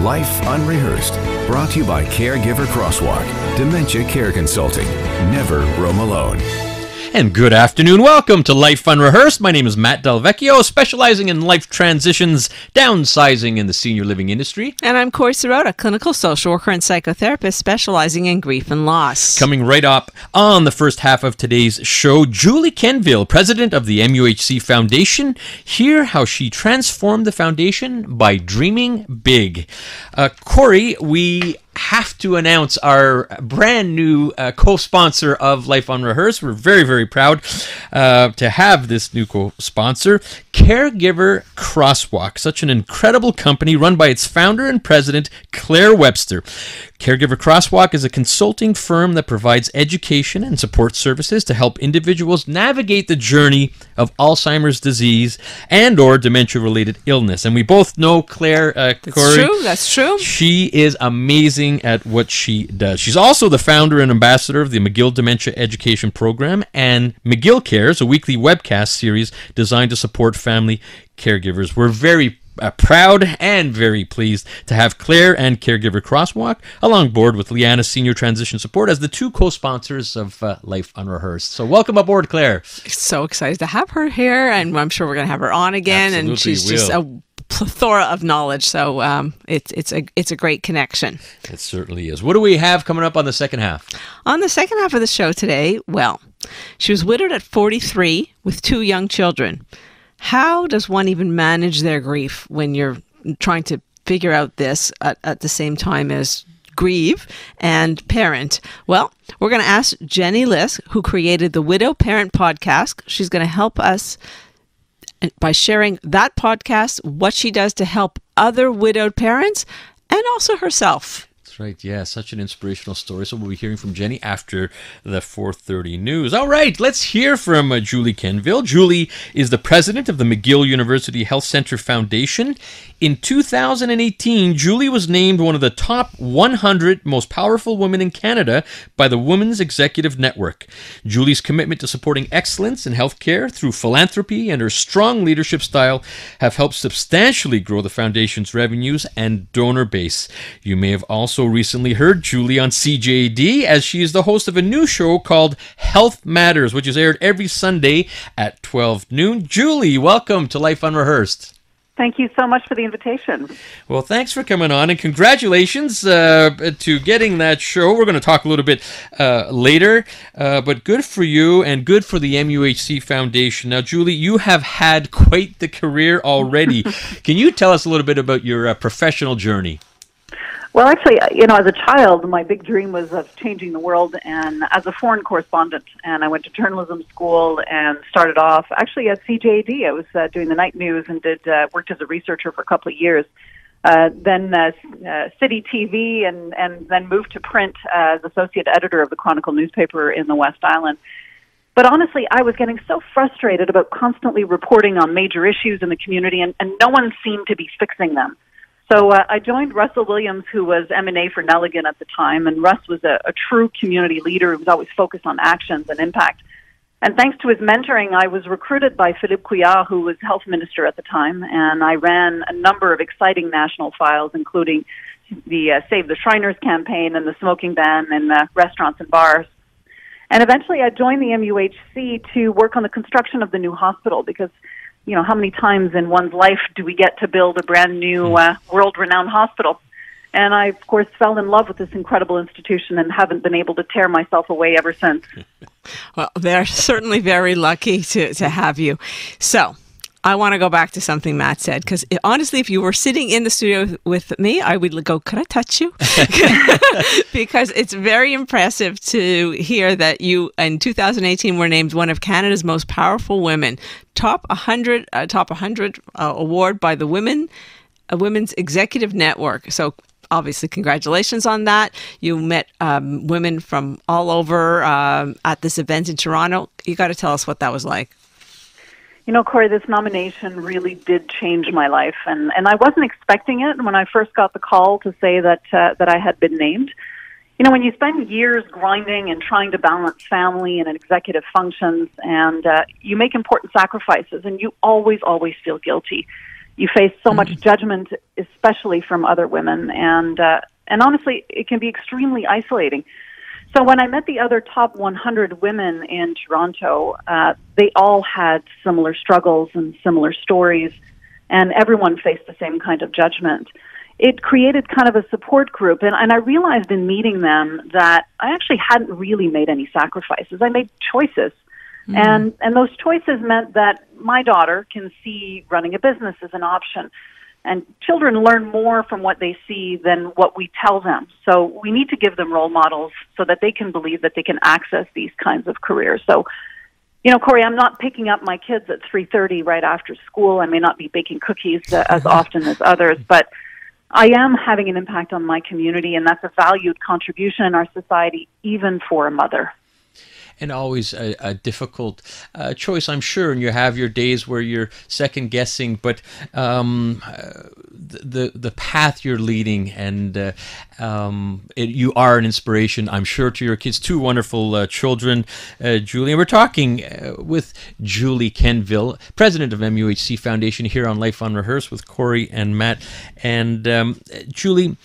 Life Unrehearsed, brought to you by Caregiver Crosswalk, Dementia Care Consulting. Never roam alone. And good afternoon. Welcome to Life Unrehearsed. My name is Matt Del Vecchio, specializing in life transitions, downsizing in the senior living industry. And I'm Corey Sirota, clinical social worker and psychotherapist specializing in grief and loss. Coming right up on the first half of today's show, Julie Quenneville, president of the MUHC Foundation. Hear how she transformed the foundation by dreaming big. Uh, Corey, we have to announce our brand new uh, co-sponsor of Life Unrehearsed. We're very, very proud uh, to have this new co-sponsor, Caregiver Crosswalk, such an incredible company run by its founder and president, Claire Webster. Caregiver Crosswalk is a consulting firm that provides education and support services to help individuals navigate the journey of Alzheimer's disease and or dementia-related illness. And we both know Claire uh, That's Corey. true. That's true. She is amazing at what she does. She's also the founder and ambassador of the McGill Dementia Education Program and McGill Cares, a weekly webcast series designed to support family caregivers. We're very uh, proud and very pleased to have Claire and Caregiver Crosswalk along board with Liana Senior Transition Support as the two co-sponsors of uh, Life Unrehearsed. So welcome aboard, Claire. So excited to have her here, and I'm sure we're going to have her on again. Absolutely and she's just a plethora of knowledge. So um, it's it's a it's a great connection. It certainly is. What do we have coming up on the second half? On the second half of the show today, well, she was widowed at 43 with two young children. How does one even manage their grief when you're trying to figure out this at, at the same time as grieve and parent? Well, we're going to ask Jenny Lisk, who created the Widow Parent podcast. She's going to help us eh, by sharing that podcast, what she does to help other widowed parents, and also herself. Right. Yeah, such an inspirational story. So we'll be hearing from Jenny after the 4:30 news. All right, let's hear from uh, Julie Quenneville. Julie is the president of the McGill University Health Center Foundation. In 2018, Julie was named one of the top 100 most powerful women in Canada by the Women's Executive Network. Julie's commitment to supporting excellence in healthcare through philanthropy and her strong leadership style have helped substantially grow the foundation's revenues and donor base. You may have also recently heard Julie on CJAD as she is the host of a new show called Health Matters, which is aired every Sunday at 12 noon. Julie, welcome to Life Unrehearsed. Thank you so much for the invitation. Well, thanks for coming on, and congratulations uh, to getting that show. We're going to talk a little bit uh, later, uh, but good for you and good for the MUHC Foundation. Now, Julie, you have had quite the career already. Can you tell us a little bit about your uh, professional journey? Well, actually, you know, as a child, my big dream was of changing the world, and as a foreign correspondent, and I went to journalism school and started off actually at CJAD. I was uh, doing the night news and did uh, worked as a researcher for a couple of years. Uh, then uh, uh, City TV, and and then moved to print as associate editor of the Chronicle newspaper in the West Island. But honestly, I was getting so frustrated about constantly reporting on major issues in the community, and, and no one seemed to be fixing them. So uh, I joined Russell Williams, who was MNA for Nelligan at the time, and Russ was a, a true community leader who was always focused on actions and impact. And thanks to his mentoring, I was recruited by Philippe Couillard, who was health minister at the time, and I ran a number of exciting national files, including the uh, Save the Shriners campaign and the smoking ban in uh, restaurants and bars. And eventually I joined the MUHC to work on the construction of the new hospital because you know, how many times in one's life do we get to build a brand new uh, world renowned hospital? And I, of course, fell in love with this incredible institution and haven't been able to tear myself away ever since. Well, they're certainly very lucky to, to have you. So, I want to go back to something Matt said because honestly, if you were sitting in the studio with me, I would go, "Could I touch you?" because it's very impressive to hear that you in 2018 were named one of Canada's most powerful women, top 100, uh, top 100 uh, award by the Women, uh, Women's Executive Network. So obviously congratulations on that you met um, women from all over um, at this event in toronto you got to tell us what that was like you know, Corey, this nomination really did change my life, and and I wasn't expecting it when I first got the call to say that uh, that I had been named. You know, when you spend years grinding and trying to balance family and executive functions, and uh, you make important sacrifices, and you always, always feel guilty. You face so much judgment, especially from other women, and uh, and honestly, it can be extremely isolating. So when I met the other top 100 women in Toronto, uh, they all had similar struggles and similar stories, and everyone faced the same kind of judgment. It created kind of a support group, and, and I realized in meeting them that I actually hadn't really made any sacrifices. I made choices. Mm. And and those choices meant that my daughter can see running a business as an option and children learn more from what they see than what we tell them. So we need to give them role models so that they can believe that they can access these kinds of careers. So, you know, Corey, I'm not picking up my kids at 3:30 right after school. I may not be baking cookies uh, as often as others, but I am having an impact on my community, and that's a valued contribution in our society, even for a mother and always a, a difficult uh, choice, I'm sure. And you have your days where you're second guessing, but um, uh, the the path you're leading, and uh, um, it, you are an inspiration, I'm sure, to your kids. Two wonderful uh, children, uh, Julie. And we're talking uh, with Julie Quenneville, president of MUHC Foundation, here on Life Unrehearsed with Corey and Matt. And um, Julie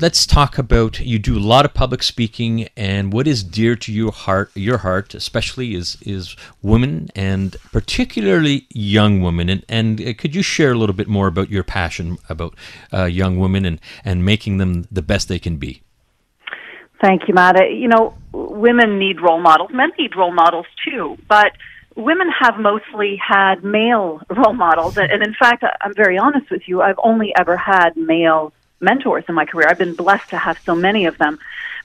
let's talk about you do a lot of public speaking and what is dear to your heart your heart especially is is women and particularly young women. And and uh, could you share a little bit more about your passion about uh, young women and and making them the best they can be? Thank you matt. You know women need role models. Men need role models too. But women have mostly had male role models. And in fact i'm very honest with you. I've only ever had male mentors in my career. I've been blessed to have so many of them.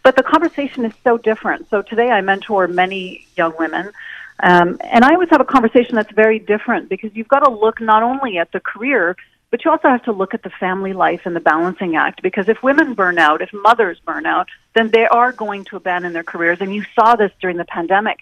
But the conversation is so different. So today I mentor many young women. Um, and I always have a conversation that's very different because you've got to look not only at the career, but you also have to look at the family life and the balancing act. Because if women burn out, if mothers burn out, then they are going to abandon their careers. And you saw this during the pandemic.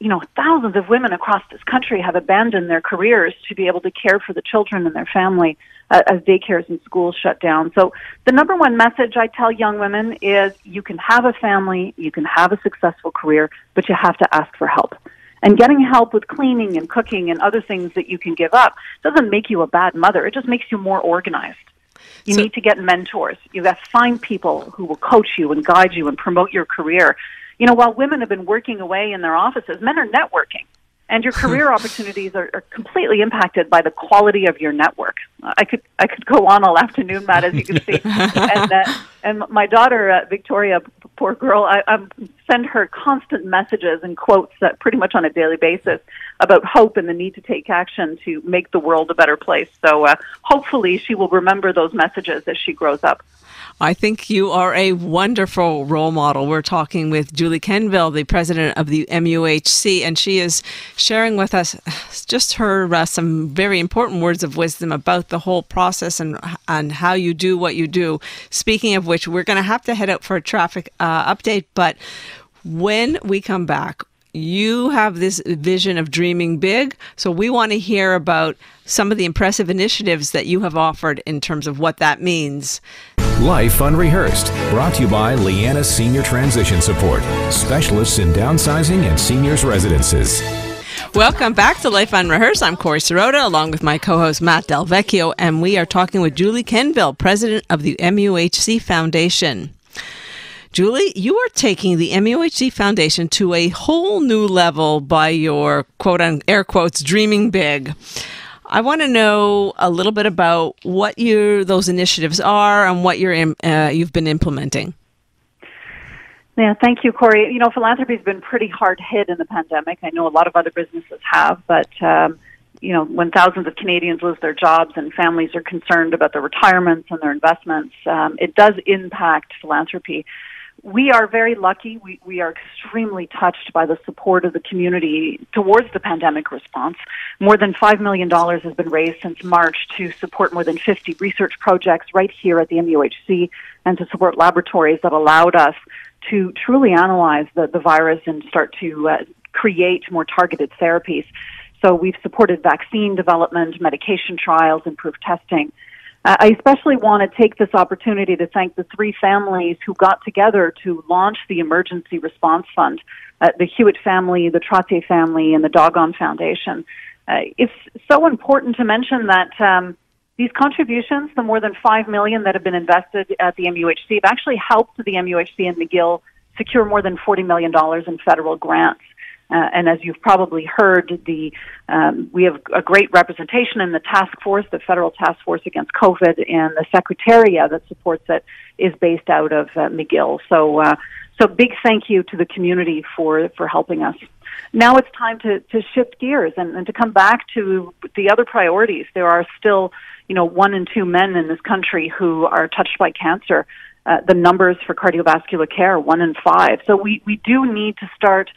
You know, thousands of women across this country have abandoned their careers to be able to care for the children and their family uh, as daycares and schools shut down. So the number one message I tell young women is you can have a family, you can have a successful career, but you have to ask for help. And getting help with cleaning and cooking and other things that you can give up doesn't make you a bad mother. It just makes you more organized. You so, need to get mentors. You've got to find people who will coach you and guide you and promote your career. You know, while women have been working away in their offices, men are networking and your career opportunities are, are, completely impacted by the quality of your network. I could I could go on all afternoon, Matt, as you can see. and uh, and my daughter uh, Victoria, poor girl, I, I send her constant messages and quotes uh, pretty much on a daily basis about hope and the need to take action to make the world a better place. So uh, hopefully, she will remember those messages as she grows up. I think you are a wonderful role model. We're talking with Julie Quenneville, the president of the MUHC, and she is sharing with us just her uh, some very important words of wisdom about the whole process and and how you do what you do. Speaking of which, we're going to have to head out for a traffic uh, update, but when we come back, you have this vision of dreaming big. So we want to hear about some of the impressive initiatives that you have offered in terms of what that means. Life Unrehearsed, brought to you by Leanna Senior Transition Support, specialists in downsizing and seniors residences. Welcome back to Life Unrehearsed. I'm Corey Sirota, along with my co-host Matt Del Vecchio, and we are talking with Julie Quenneville, president of the MUHC Foundation. Julie, you are taking the MUHC Foundation to a whole new level by your quote on air quotes dreaming big. I want to know a little bit about what your those initiatives are and what you're uh, you've been implementing. Yeah, thank you, Corey. You know, philanthropy has been pretty hard hit in the pandemic. I know a lot of other businesses have, but um, you know, when thousands of Canadians lose their jobs and families are concerned about their retirements and their investments, um, it does impact philanthropy we are very lucky. We, we are extremely touched by the support of the community towards the pandemic response. More than $5 million has been raised since March to support more than 50 research projects right here at the MUHC and to support laboratories that allowed us to truly analyze the, the virus and start to uh, create more targeted therapies. So we've supported vaccine development, medication trials, improved testing. I especially want to take this opportunity to thank the three families who got together to launch the Emergency Response Fund uh, the Hewitt family, the Trottier family, and the Doggone Foundation. Uh, it's so important to mention that um, these contributions, the more than five million that have been invested at the MUHC, have actually helped the MUHC and McGill secure more than forty million dollars in federal grants. Uh, and as you've probably heard, the um, we have a great representation in the task force, the federal task force against COVID, and the secretariat that supports it is based out of uh, McGill. So, uh, so big thank you to the community for for helping us. Now it's time to to shift gears and, and to come back to the other priorities. There are still, you know, one in two men in this country who are touched by cancer. Uh, the numbers for cardiovascular care, one in five. So we, we do need to start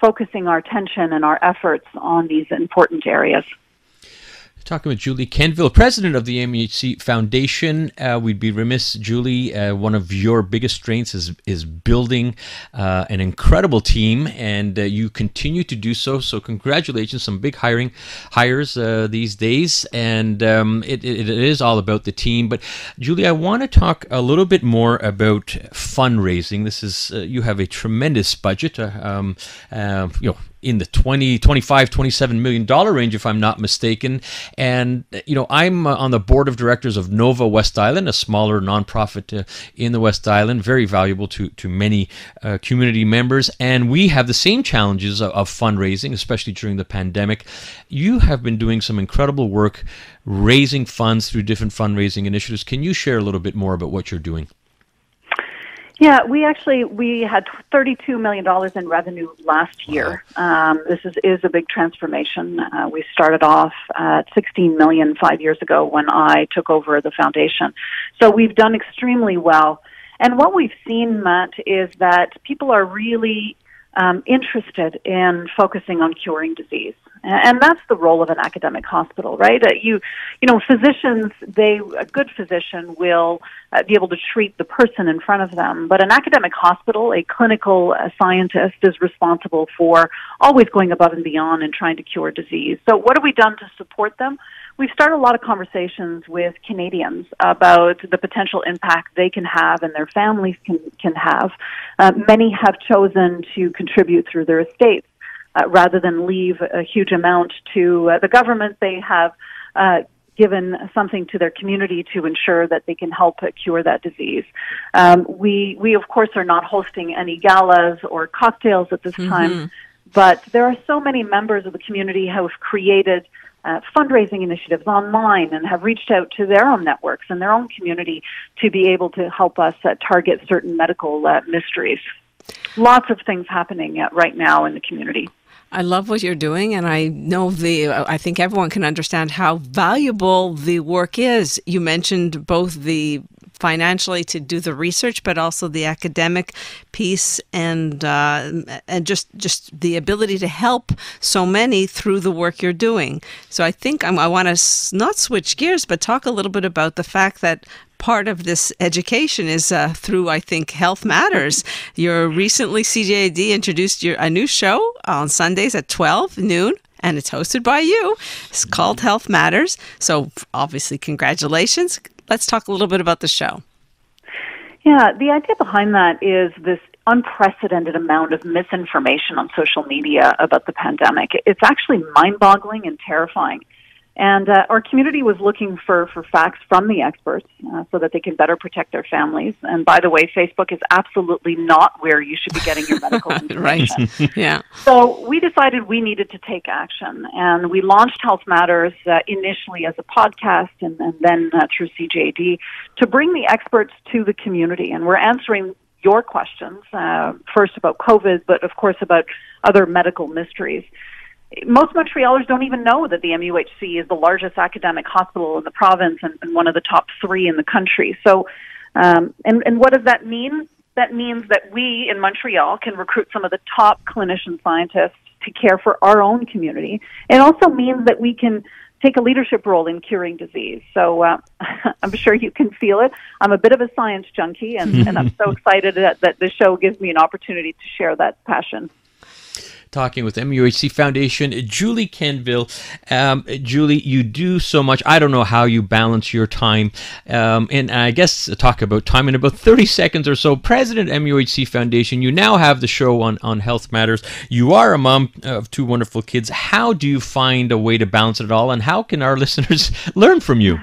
focusing our attention and our efforts on these important areas. Talking with Julie Quenneville, president of the MUHC Foundation. Uh, we'd be remiss, Julie. Uh, one of your biggest strengths is is building uh, an incredible team, and uh, you continue to do so. So, congratulations! Some big hiring hires uh, these days, and um, it, it, it is all about the team. But, Julie, I want to talk a little bit more about fundraising. This is uh, you have a tremendous budget. Um, you know, in the 20 25 27 million dollar range if i'm not mistaken. And you know i'm uh, on the board of directors of nova west island a smaller nonprofit uh, in the west island very valuable to to many uh, community members. And we have the same challenges of, of fundraising especially during the pandemic. You have been doing some incredible work raising funds through different fundraising initiatives. Can you share a little bit more about what you're doing yeah, we actually we had thirty-two million dollars in revenue last year. Um, this is is a big transformation. Uh, we started off at sixteen million five years ago when I took over the foundation. So we've done extremely well. And what we've seen, Matt, is that people are really um, interested in focusing on curing disease. And that's the role of an academic hospital, right? Uh, you, you know, physicians, they, a good physician will uh, be able to treat the person in front of them. But an academic hospital, a clinical uh, scientist is responsible for always going above and beyond and trying to cure disease. So what have we done to support them? We've started a lot of conversations with Canadians about the potential impact they can have and their families can, can have. Uh, many have chosen to contribute through their estates uh, rather than leave a huge amount to uh, the government. They have uh, given something to their community to ensure that they can help cure that disease. Um, we, we of course are not hosting any galas or cocktails at this mm-hmm. time, but there are so many members of the community who have created uh, fundraising initiatives online and have reached out to their own networks and their own community to be able to help us uh, target certain medical uh, mysteries. Lots of things happening uh, right now in the community. I love what you're doing, and I know the. I think everyone can understand how valuable the work is. You mentioned both the financially to do the research, but also the academic piece and uh, and just just the ability to help so many through the work you're doing. So I think I'm, i want to not switch gears, but talk a little bit about the fact that part of this education is uh, through, I think, Health Matters. Your recently CJAD introduced your a new show on Sundays at 12 noon and it's hosted by you. It's called Health Matters. So, obviously, congratulations. Let's talk a little bit about the show. Yeah, the idea behind that is this unprecedented amount of misinformation on social media about the pandemic. It's actually mind boggling and terrifying. And uh, our community was looking for, for facts from the experts uh, so that they can better protect their families. And by the way, Facebook is absolutely not where you should be getting your medical information. right. yeah. So we decided we needed to take action. And we launched Health Matters uh, initially as a podcast and, and then uh, through CJAD to bring the experts to the community. And we're answering your questions, uh, first about COVID, but of course about other medical mysteries most Montrealers don't even know that the MUHC is the largest academic hospital in the province and, and one of the top three in the country. So, um, and, and what does that mean? That means that we in Montreal can recruit some of the top clinician scientists to care for our own community. It also means that we can take a leadership role in curing disease. So uh, I'm sure you can feel it. I'm a bit of a science junkie, and, and I'm so excited that, that the show gives me an opportunity to share that passion talking with MUHC Foundation, Julie Quenneville. Um, Julie, you do so much. I don't know how you balance your time. Um, and I guess talk about time in about 30 seconds or so. President MUHC Foundation, you now have the show on, on Health Matters. You are a mom of two wonderful kids. How do you find a way to balance it all? And how can our listeners learn from you?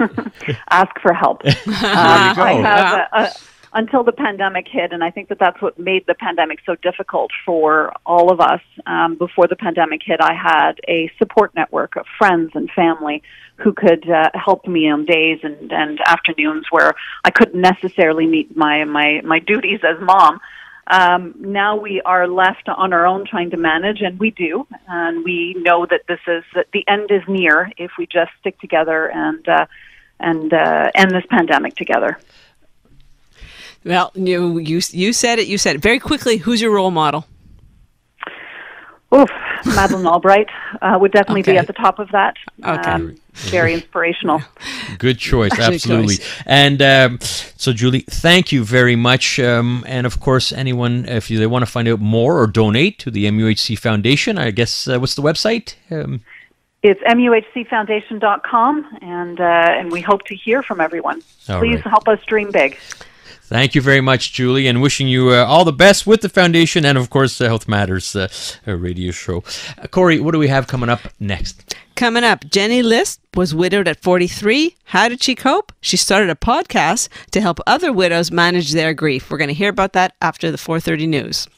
ask for help. Go. I have a, a, until the pandemic hit, and I think that that's what made the pandemic so difficult for all of us. Um, before the pandemic hit, I had a support network of friends and family who could uh, help me on days and, and afternoons where I couldn't necessarily meet my my my duties as mom. Um, now we are left on our own trying to manage, and we do, and we know that this is that the end is near if we just stick together and uh, and uh, end this pandemic together. Well, you you you said it. You said it very quickly. Who's your role model? Oof, Madeleine Albright uh, would definitely Okay. be at the top of that. Okay. Um, very inspirational. Good choice, Good absolutely. choice. And um, so, Julie, thank you very much. Um, and of course, anyone, if you, they want to find out more or donate to the MUHC Foundation, I guess, uh, what's the website? Um, It's muhcfoundation.com, and uh, and we hope to hear from everyone. All Please right. help us dream big. Thank you very much, Julie, and wishing you uh, all the best with the foundation and, of course, the Health Matters uh, radio show. Uh, Corey, what do we have coming up next? Coming up, Jenny Lisk was widowed at 43. How did she cope? She started a podcast to help other widows manage their grief. We're going to hear about that after the 4:30 news.